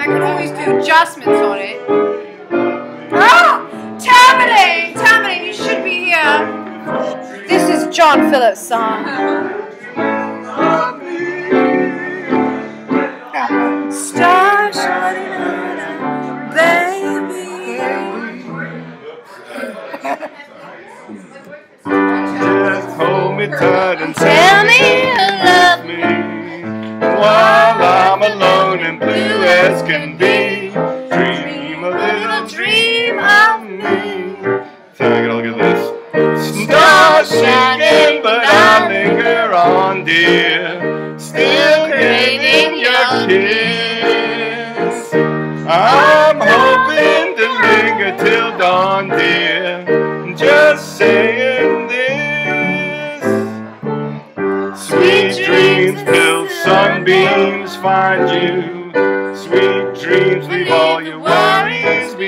I can always do adjustments on it. Ah! Tamerlane! Tamerlane, you should be here. This is John Phillips' song. Star shining on baby. Just hold me tight and Tell me you love me can be. Dream a little dream of me. I gotta look at this. Stars shining, but I linger on, dear. Still craving your kiss. I'm hoping to linger till dawn, dear. Just saying this. Sweet dreams till sunbeams find you.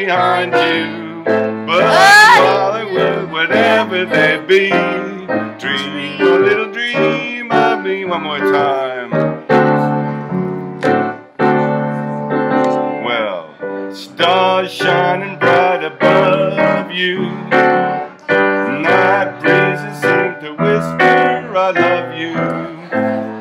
behind you. But Hollywood, whatever they be, dream a little dream of me one more time. Well, stars shining bright above you. Night breezes seem to whisper, I love you.